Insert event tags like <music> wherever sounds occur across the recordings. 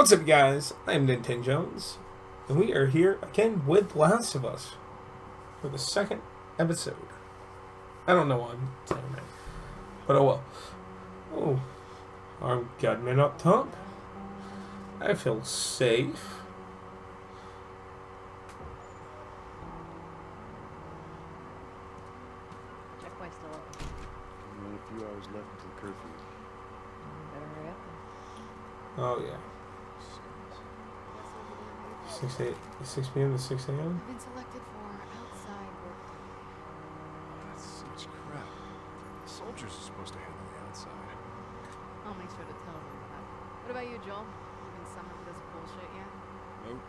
What's up, guys? I'm Nintendo Jones, and we are here again with Last of Us for the second episode. I don't know why I'm saying that, but oh well. Oh, our gunman up top. I feel safe. Checkpoint's still open. Only a few hours left until curfew. Mm, better hurry up. then. Oh yeah, 6 8, 6 p.m. to 6 a.m. I've been selected for outside work. That's such crap. The soldiers are supposed to handle the outside. I'll make sure to tell them that. What about you, Joel? You been summoned for this bullshit yet? Nope.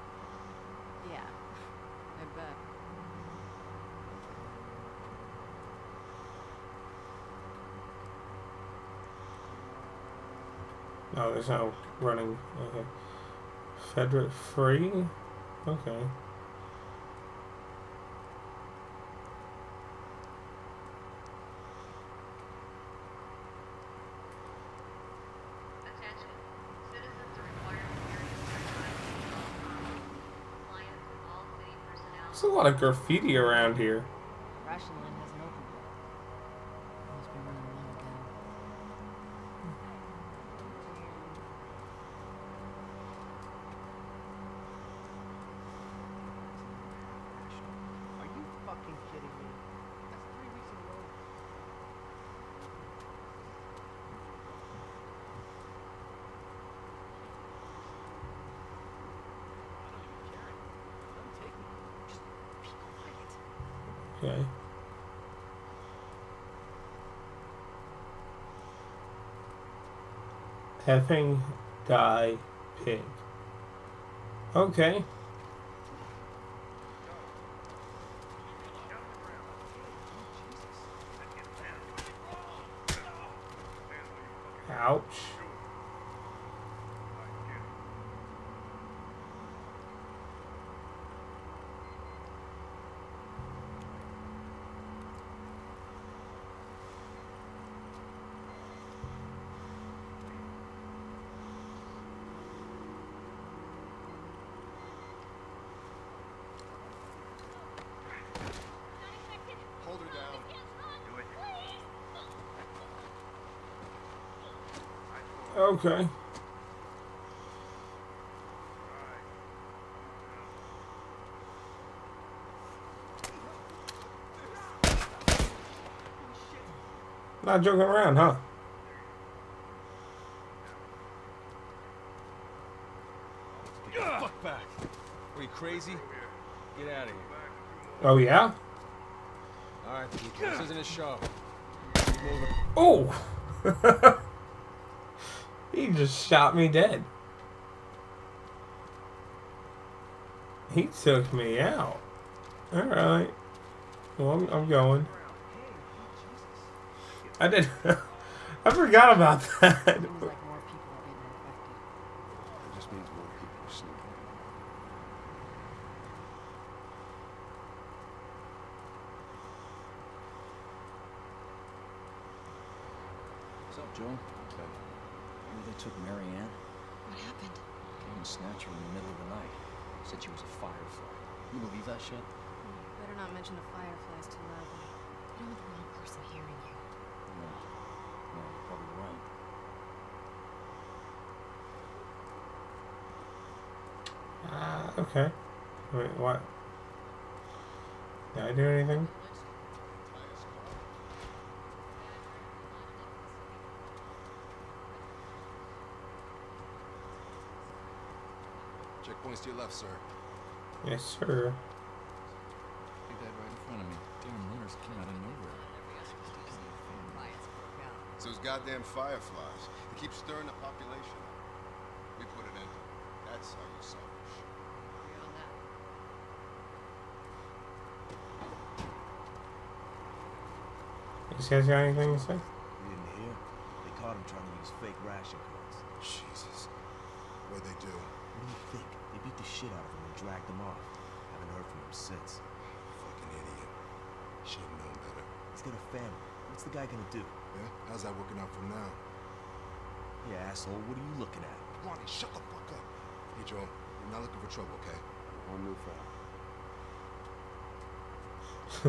Yeah, <laughs> I bet. Oh, no, there's no running. Okay. Federate free? Okay. Attention. Citizens are required to carry a certified compliance with all city personnel. There's a lot of graffiti around here. Ration line hasn't opened yet. Must be running low again. Are you fucking kidding me? That's three weeks in a row. I don't even care. Let him take me. Just be quiet. Okay. Die pig. Okay. Ouch. Hold her down. Okay. Not joking around, huh? Fuck back. Are you crazy? Get out of here. Oh, yeah? All right. This isn't a show. Oh! <laughs> he just shot me dead. He took me out. Alright. Well, I'm, I'm going. I did. <laughs> I forgot about that. <laughs> Seems like more people are getting infected. It just means more people are sneaking. What's up, Joe? Maybe they took Marianne, What happened? came and snatched her in the middle of the night. Said she was a firefly. You believe that shit? Better not mention the fireflies too loudly. You don't want the wrong person hearing you. No. No, you're probably right. Ah, okay. Wait, what? Did I do anything? Checkpoint's to your left, sir. Yes, sir. Big that right in front of me. Damn runners came out of nowhere. It's those goddamn fireflies. They keep stirring the population. We put an end to it. That's how you solve this shit. You guys got anything to say? You didn't hear? They caught him trying to use fake ration cards. Jesus. What'd they do? What do you think? They beat the shit out of him and dragged him off. Haven't heard from him since. Fucking idiot. Should've known better. He's got a family. What's the guy gonna do? Yeah? How's that working out for now? Yeah, asshole, what are you looking at? Ronnie, shut the fuck up. Hey, Joel, I'm not looking for trouble, okay? One new file.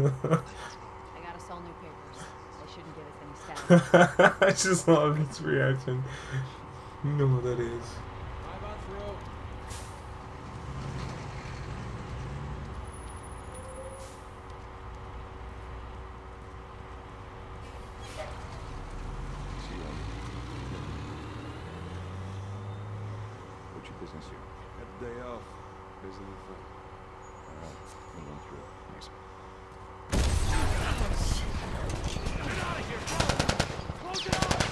I gotta sell new papers. They shouldn't give us any <laughs> status. <laughs> I just love its reaction. You know what that is. business here? Had the day off. Visiting a friend. All right, we're going through. Thanks. Oh, Get out of here! Close it off!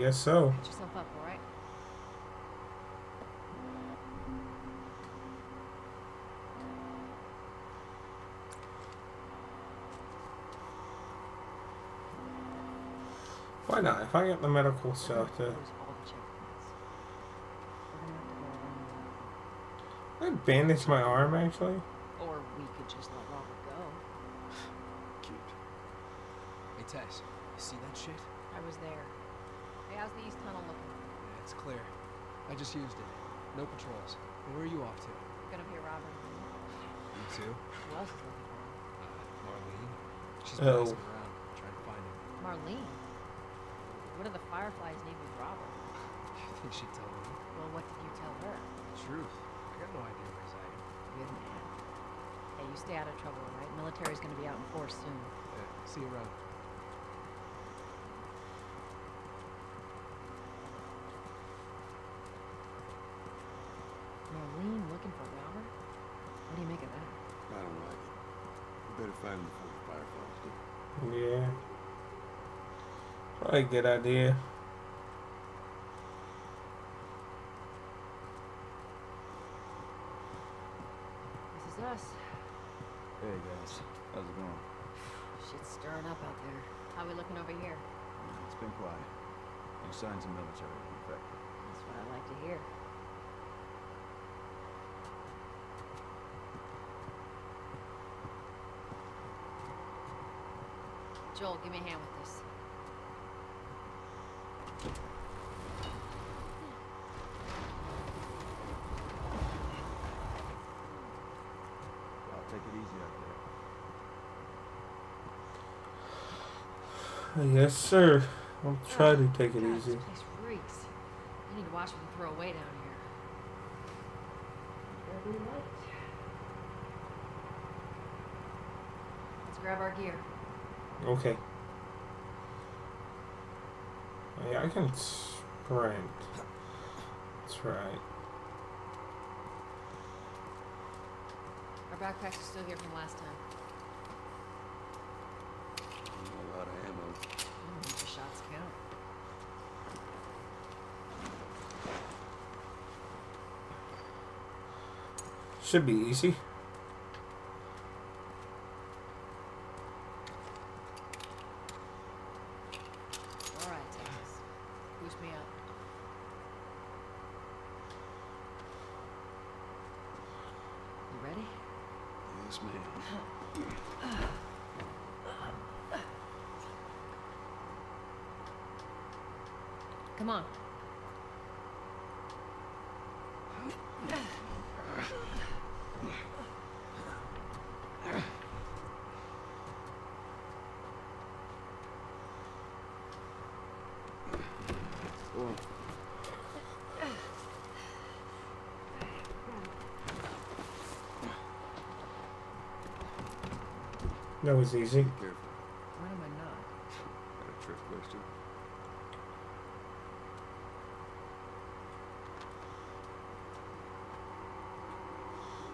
Guess so. Get yourself up, all right? Why not? If I get the medical stuff to. Close all the checkpoints. We're gonna have to go around the I bandaged my arm actually. Or we could just let Robert go. Cute. Hey, Tess. You see that shit? I was there. Hey, how's the east tunnel looking? Yeah, it's clear. I just used it. No patrols. Where are you off to? Gonna be Robert. You too? Who else is looking for him? Marlene? She's Oh. blasting around, trying to find him. Marlene. What do the Fireflies need with Robert? <laughs> You think she'd tell me? Well, what did you tell her? Truth. I got no idea where he's hiding. Good man. Hey, you stay out of trouble, all right? Military's gonna be out in force soon. Yeah, see you around. Marlene looking for Robert? What do you make of that? I don't like it. We better find him before the fireflies do. Yeah. Probably a good idea. This is us. Hey guys, how's it going? Shit's stirring up out there. How are we looking over here? It's been quiet. No signs of military effect. That's what I like to hear. Joel, give me a hand with this. I'll take it easy out there. Yes, sir. I'll oh, try to take it God, easy. This place reeks. I need to watch what you throw away down here. Let's grab our gear. Okay. Oh, Yeah, I can sprint. That's right. Our backpacks are still here from last time. A lot of ammo. Mm, the shots count. Should be easy. All right, Texas. Boost me up. You ready? Yes, ma'am. Come on. Go on. That was easy. Be careful. When am I not? Got a trick question.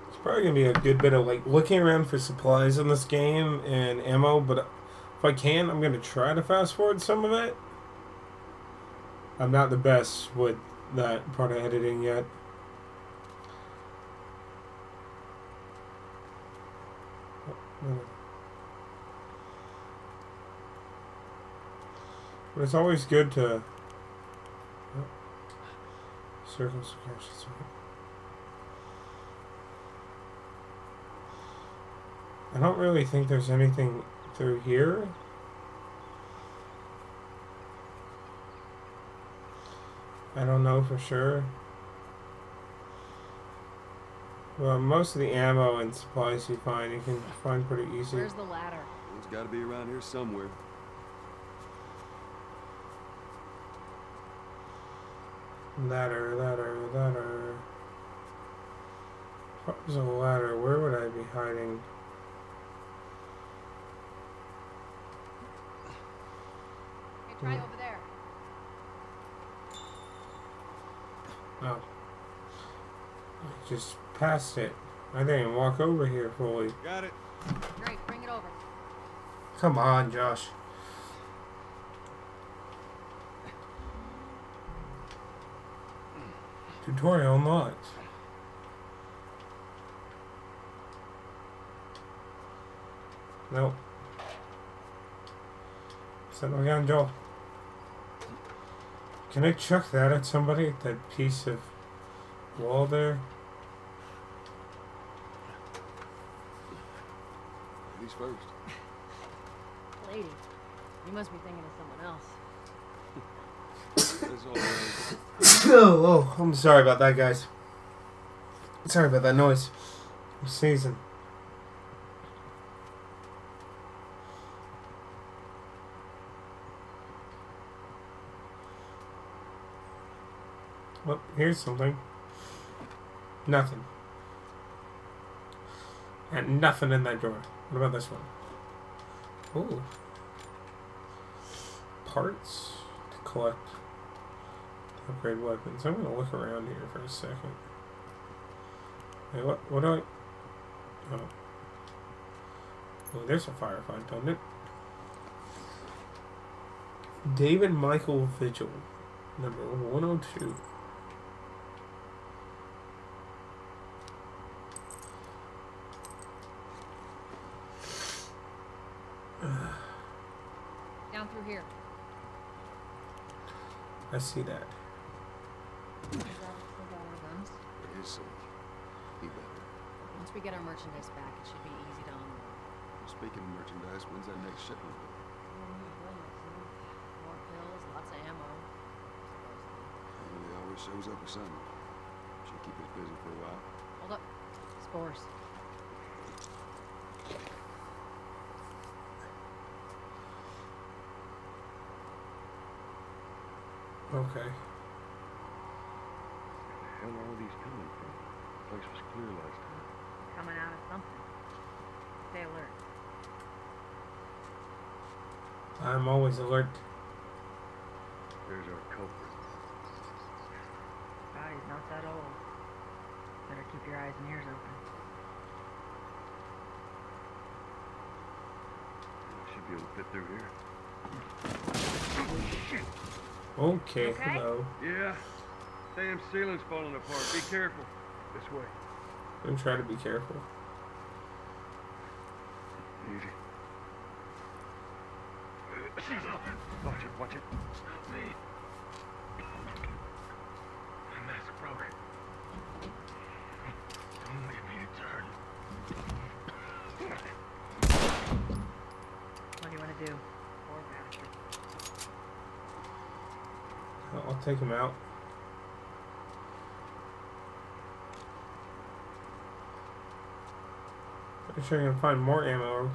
It's probably gonna be a good bit of like looking around for supplies in this game and ammo, but if I can, I'm gonna try to fast forward some of it. I'm not the best with that part of editing yet. Oh, But it's always good to oh, circumstances. I don't really think there's anything through here. I don't know for sure. Well, most of the ammo and supplies you find, you can find pretty easy. Where's the ladder? It's got to be around here somewhere. Ladder, ladder, ladder. What was a ladder? Where would I be hiding? Hey, try over there. Oh. I just passed it. I didn't even walk over here fully. Got it. Great, bring it over. Come on, Josh. Tutorial unlocked. Nope. Settle down, Joel. Can I chuck that at somebody? That piece of wall there? Ladies first. Lady, you must be thinking of someone else. That's all right. <laughs> oh, oh, I'm sorry about that, guys. Sorry about that noise. I'm sneezing. Well, here's something. Nothing. And nothing in that drawer. What about this one? Ooh. Parts to collect. Upgrade weapons. I'm gonna look around here for a second. Hey, what? What do I? Oh. Oh, there's a firefight, doesn't it? David Michael Vigil, number 102. Down through here. I see that. Is that we got our guns? For his sake, he better. Once we get our merchandise back, it should be easy to unload. Speaking of merchandise, when's that next shipment? More pills, lots of ammo. Supposedly. Well, he always shows up with something. Should keep us busy for a while. Hold up. Spores. Okay. Where the hell are these coming from? The place was clear last time. Coming out of something. Stay alert. I'm always alert. There's our culprit. Body's not that old. Better keep your eyes and ears open. I Should be able to fit through here. Okay, Okay. hello. Yeah. Damn ceiling's falling apart. Be careful. This way. I'm trying to be careful. Easy. Watch it, watch it. Me. My mask broke. Don't leave me to turn. What do you want to do? Poor bastard. I'll I'll take him out. Pretty sure I can find more ammo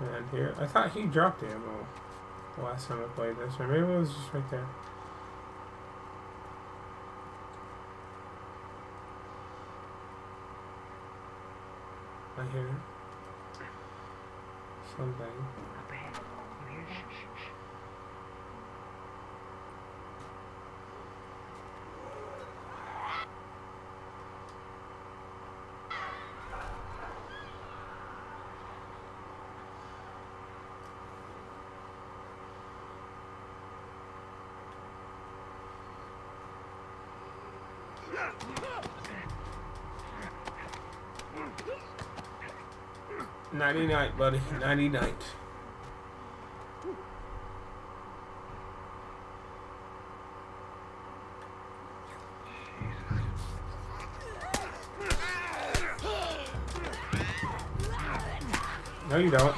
around here. I thought he dropped ammo the last time I played this, or maybe it was just right there. I hear something. Nighty night, buddy. Nighty night. No, you don't.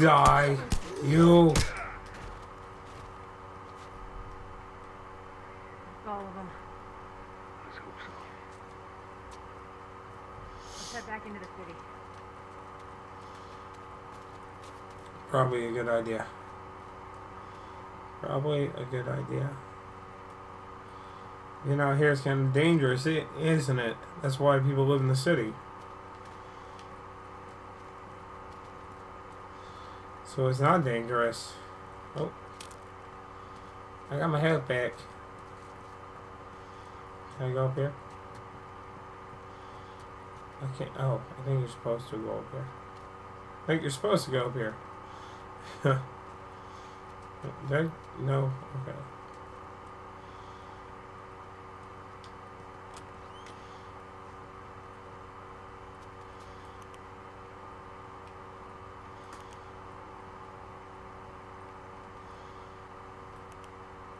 Die. You. All of them. Let's hope so. Let's head back into the city. Probably a good idea. Probably a good idea. You know, here it's kind of dangerous, isn't it? That's why people live in the city. So it's not dangerous. Oh. I got my health back. Can I go up here? I can't. Oh, I think you're supposed to go up here. I think you're supposed to go up here. Did I? No. Okay.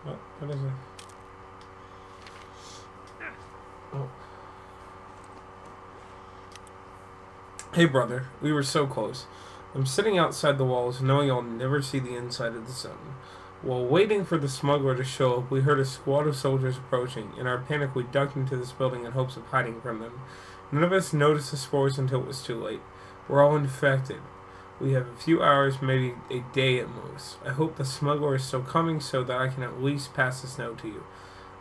What? What is it? Oh. Hey, brother. We were so close. I'm sitting outside the walls, knowing I'll never see the inside of the zone. While waiting for the smuggler to show up, we heard a squad of soldiers approaching. In our panic, we ducked into this building in hopes of hiding from them. None of us noticed the spores until it was too late. We're all infected. We have a few hours, maybe a day at most. I hope the smuggler is still coming so that I can at least pass this note to you.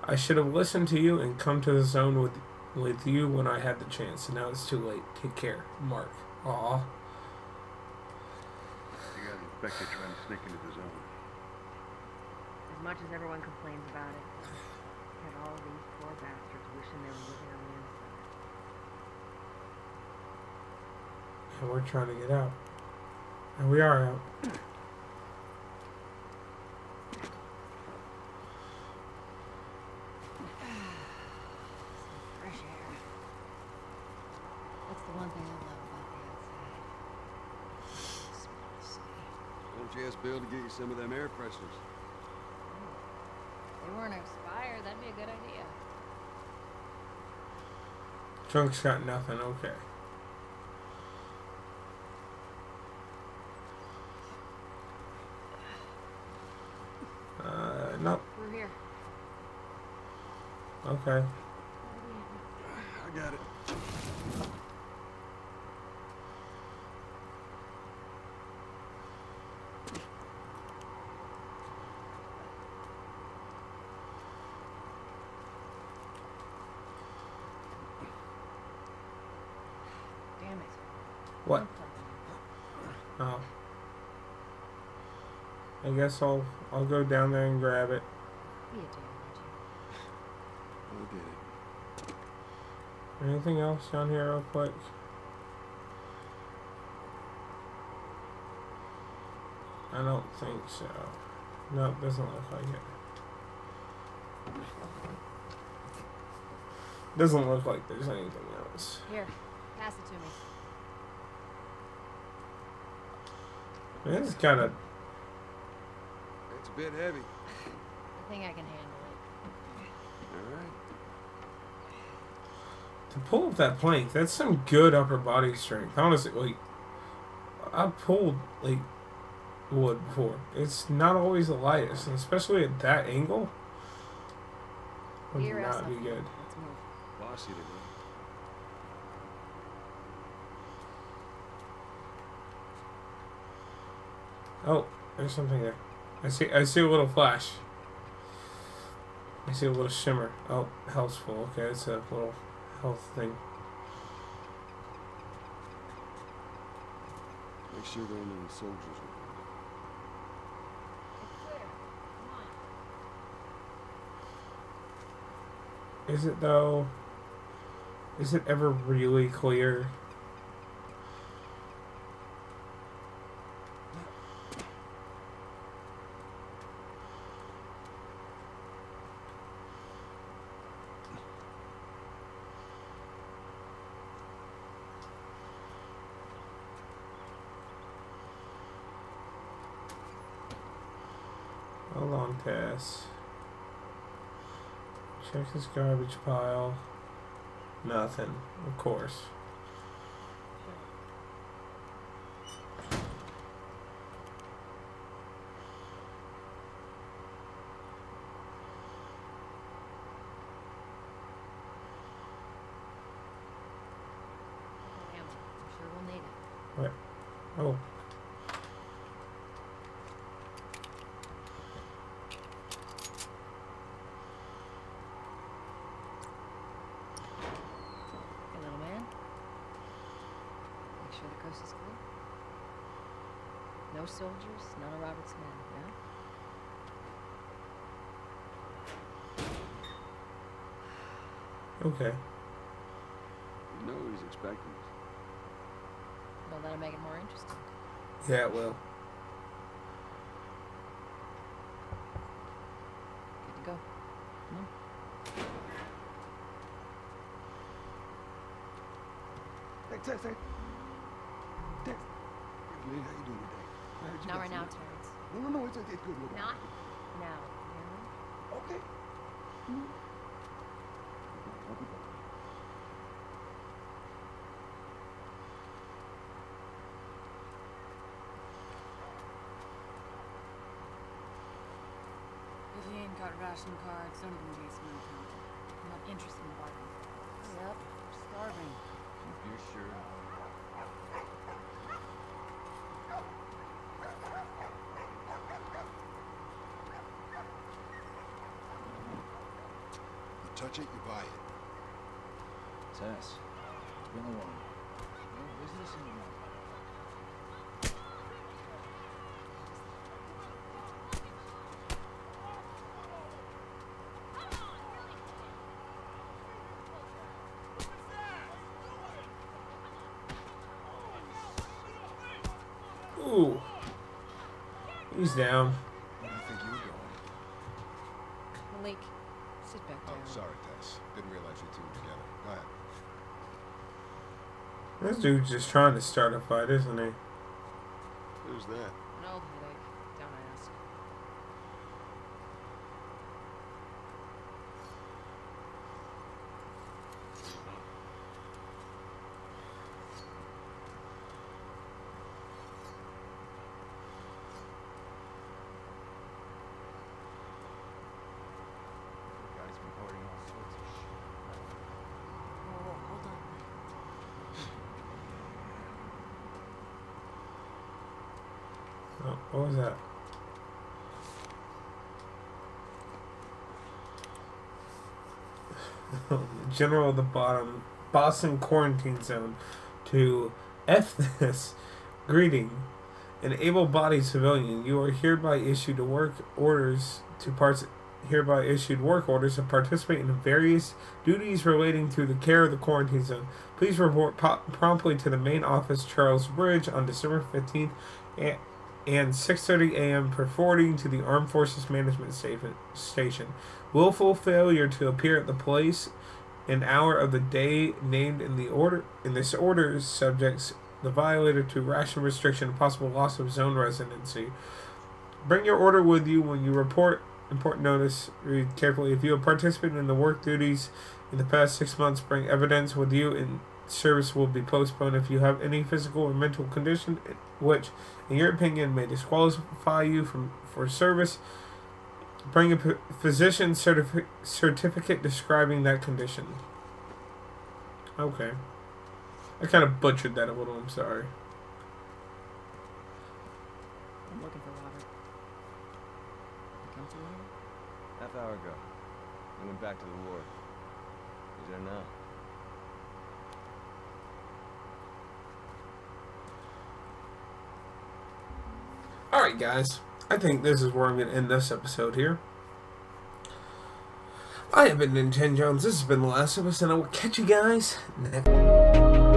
I should have listened to you and come to the zone with with you when I had the chance, and now it's too late. Take care, Mark. Aw. You got infected trying to sneak into the zone. As much as everyone complains about it, and all these poor bastards wishing they were living on the inside. And we're trying to get out. And we are out. Fresh air. That's the one thing I love about the outside. Smell the city. Why don't you ask Bill to get you some of them air fresheners? If they weren't expired, that'd be a good idea. Trunk's got nothing. Okay. Uh, nope. We're here. Okay. I got it. Damn it. What? Oh. I guess I'll I'll go down there and grab it. Be a damn Reggie. I did it. Anything else down here real quick? I don't think so. No, doesn't look like it. Doesn't look like there's anything else. Here, pass it to me. This is kind of It's a bit heavy. I think I can handle it. All right. to pull up that plank. That's some good upper body strength. Honestly, like I've pulled like wood before. It's not always the lightest, and especially at that angle. Would Here, not Elsa. be good. Let's move. Bossy today. Oh, there's something there. I see. I see a little flash. I see a little shimmer. Oh, health's full. Okay, it's a little health thing. Make sure there aren't any soldiers around. It's clear. Come on. Is it though? Is it ever really clear? Tasks. Check this garbage pile. Nothing, of course. Ammo. I'm sure we'll need it. Oh, Hey, little man. Make sure the coast is clear. No soldiers, none of Robert's men, yeah? okay. You know what he's expecting us. Well, that'll make it more interesting. Yeah, it will. Good to go. Hey, Tess, hey. Tess. Hey, lady, how you doing today? I heard you Not got right now, some- Terrence. No, no, no, it's, it's good. Look, Not now. you know? Okay. Hmm. I'll be back. If he ain't got ration cards, don't even waste my time. I'm not interested in bargaining. Yep. Starving. Keep your touch it, you buy it. Tess, it's been a while. No business in the Ooh. He's down. Where do you think you're going? Malik, sit back Oh, down. sorry, Tess. Didn't realize you two were together. Go ahead. This dude's just trying to start a fight, isn't he? Who's that? An old headache. Don't ask. Guy's been hoarding all sorts of shit. Whoa, whoa, hold on. Oh, what was that? <laughs> General of the bottom Boston quarantine zone to F this <laughs> greeting an able-bodied civilian you are hereby issued work orders to parts hereby issued work orders to participate in various duties relating to the care of the quarantine zone please report po- promptly to the main office charles bridge on december 15th and and 6:30 a.m. forwarding to the Armed Forces Management Station. Willful failure to appear at the place and hour of the day named in the order in this order subjects the violator to ration restriction and possible loss of zone residency. Bring your order with you when you report. Important notice: Read carefully. If you have participated in the work duties in the past six months, bring evidence with you, and service will be postponed. If you have any physical or mental condition which, in your opinion, may disqualify you from for service, bring a physician certifi- certificate describing that condition. Okay. I kind of butchered that a little. I'm sorry. I'm looking for Robert. You come through here? Half hour ago. He went back to the ward. He's there now. Guys. I think this is where I'm going to end this episode here. I have been Nintendo Jones. This has been the last episode, and I will catch you guys next.